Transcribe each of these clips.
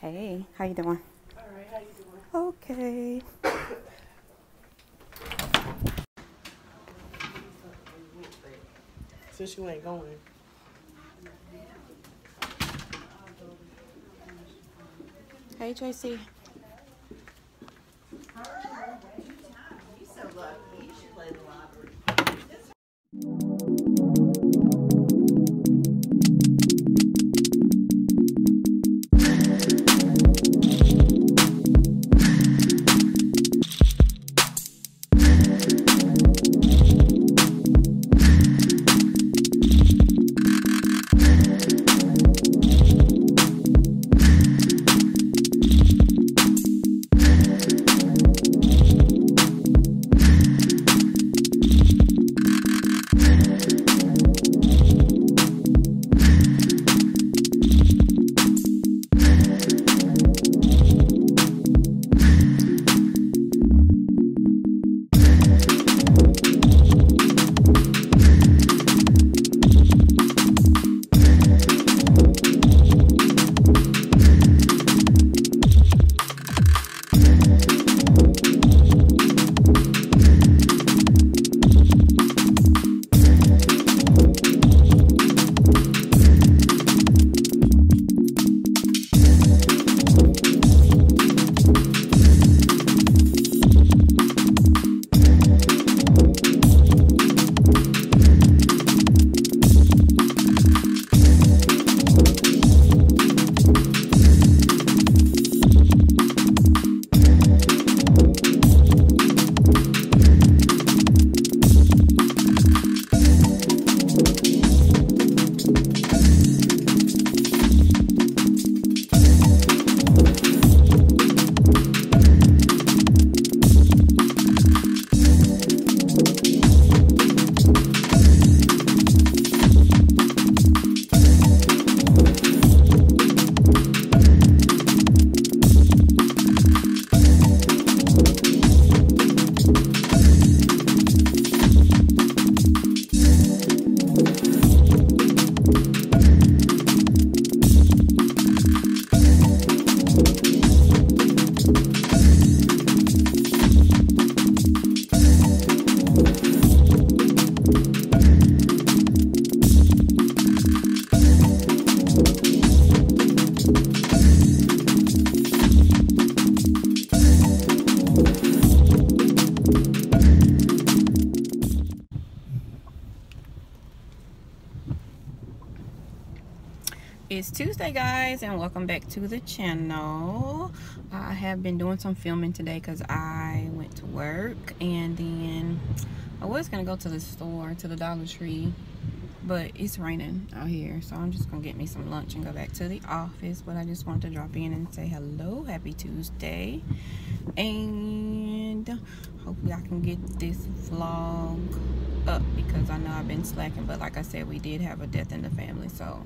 Hey, how you doing? All right, how you doing? Okay. Since you ain't going. Hey, Tracy. It's Tuesday, guys, and welcome back to the channel. I have been doing some filming today because I went to work and then I was going to go to the store, to the Dollar Tree, but it's raining out here, so I'm just going to get me some lunch and go back to the office. But I just wanted to drop in and say hello, happy Tuesday, and hopefully I can get this vlog up because I know I've been slacking, but like I said, we did have a death in the family, so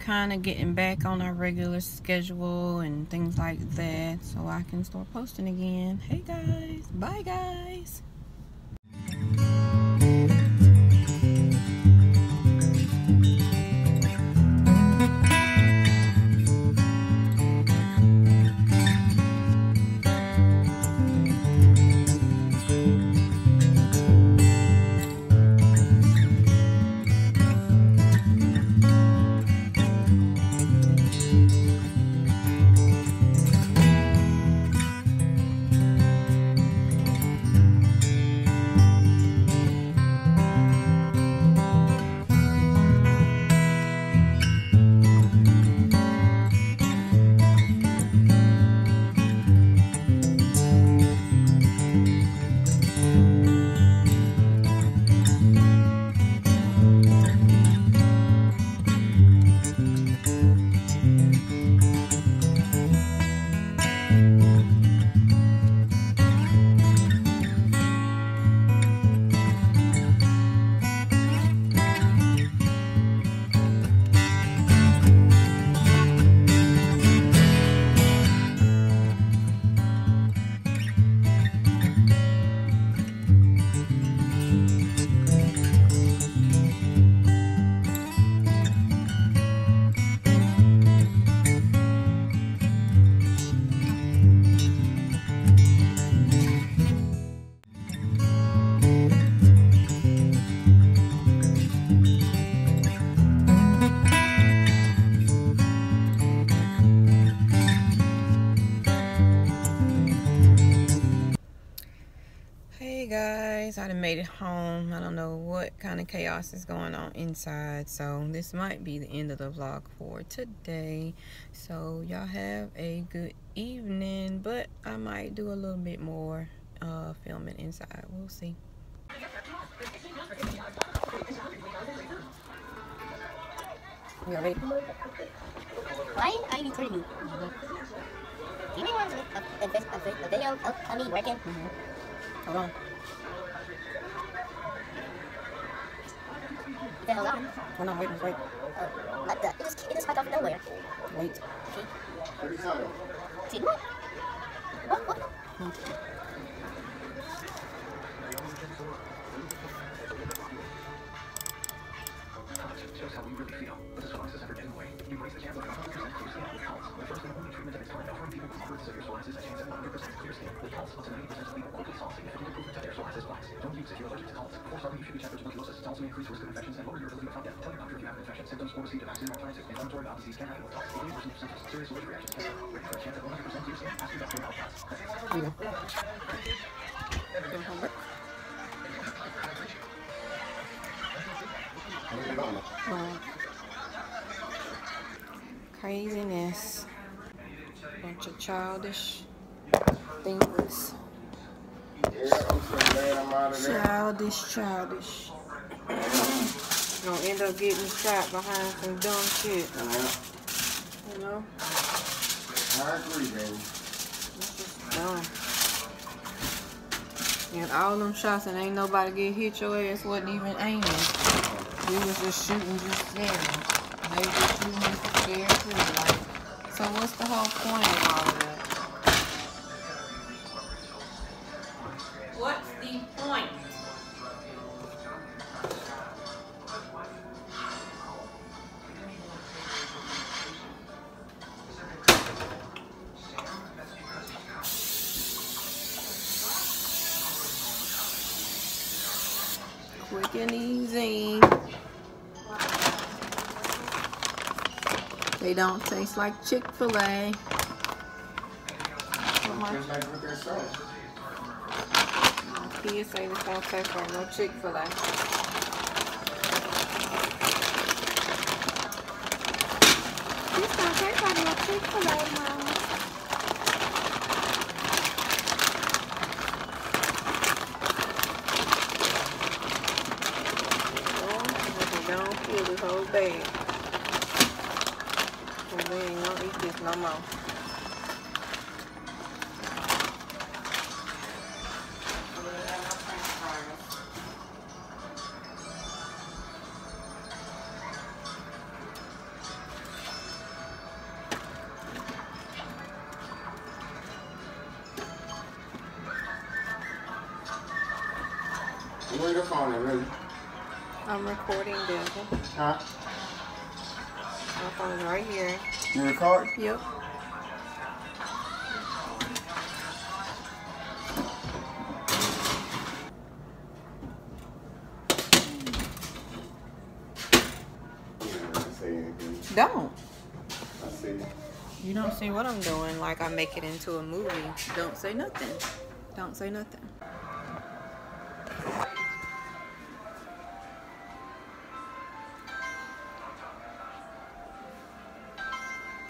kind of getting back on our regular schedule and things like that so I can start posting again. Hey guys, bye guys. Guys i made it home. I don't know what kind of chaos is going on inside. So this might be the end of the vlog for today. So y'all have a good evening but i might do a little bit more uh filming inside. We'll see. We are ready. Why are you recording me? Do you really want a, a, a, a video of, of me working? hold on Hold on. hold on wait wait Oh, what the? It just, it just popped out of nowhere. wait See? See, what? What? What? shows and lower your ability to fight. Tell your doctor if you have an infection, symptoms, or receive a vaccine or alternative. Inflammatory bowel disease can symptoms, serious allergic reactions can occur. Ready for a chance at 100% clear skin? Ask your doctor about. Alright. Craziness. Bunch of childish things. Childish, childish. Gonna end up getting shot behind some dumb shit, you know? I agree, baby. Dumb. And all them shots and ain't nobody get hit your ass wasn't even aiming. We was just shooting, just staring. They just shooting just to scare too. Like, so what's the whole point of all of that? They don't taste like Chick-fil-A. Say this don't taste like no Chick-fil-A. This don't taste like no Chick-fil-A, Mama. Oh, they don't kill this whole bag. And we ain't gonna eat this no more. Where the phone at, really? I'm recording Devil. Huh? My phone's right here. You record? Yep. Yeah, I didn't say anything. Don't. You don't see what I'm doing like I make it into a movie. Don't say nothing. Don't say nothing.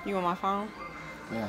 You on my phone? Yeah.